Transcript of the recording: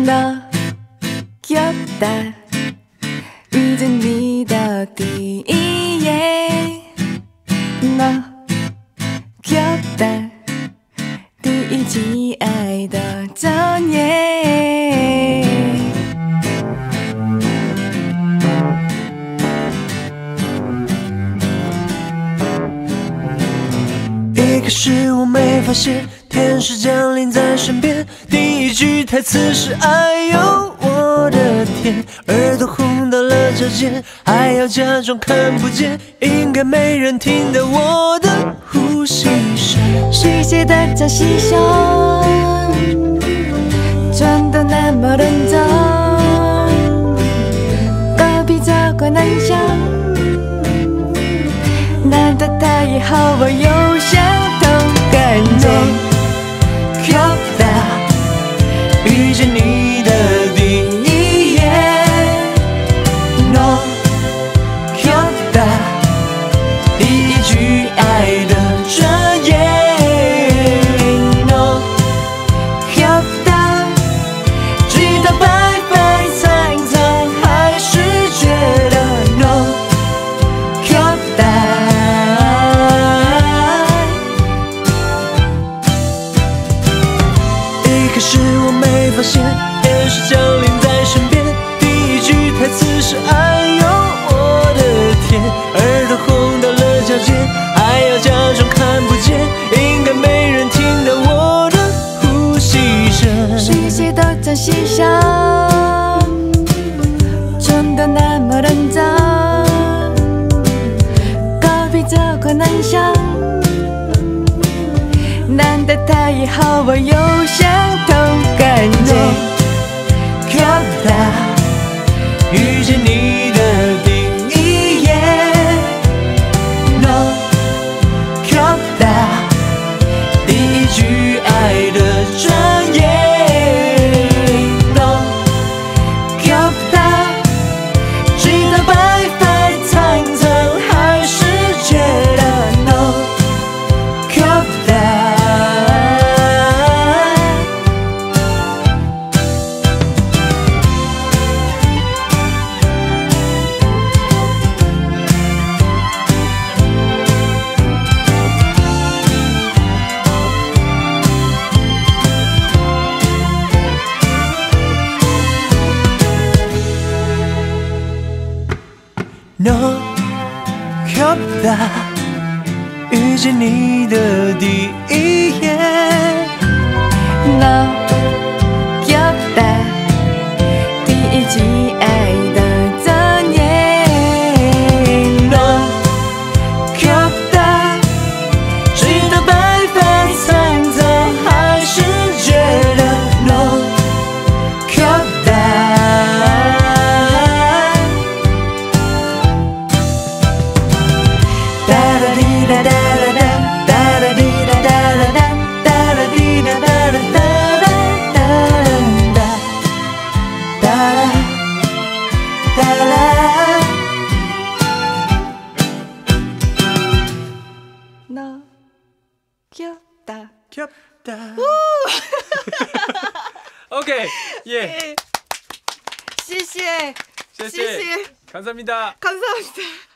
너 귀엽다 이제 네가 뒤에 너 귀엽다 第一季爱的真耶。一开始我没发现天使降临在身边， 第一句台词是哎呦我的天，耳朵红到了脚尖，还要假装看不见，应该没人听到我的呼吸声。谁写的这细声，真的那么认真？隔壁这个男生，难道他也和我有相同感觉？是我没发现天使降临在身边，第一句台词是哎呦我的天，耳朵红到了脚尖，还要假装看不见，应该没人听到我的呼吸声。谁写的这细声，真的那么认真？隔壁这个男生，难得他也和我有相同感觉？漂亮，遇见你 No，漂亮，遇见你的第一夜。那 따라 너 귀엽다. 귀엽다. 오케이. 예. CC의 CC 감사합니다. 감사합니다.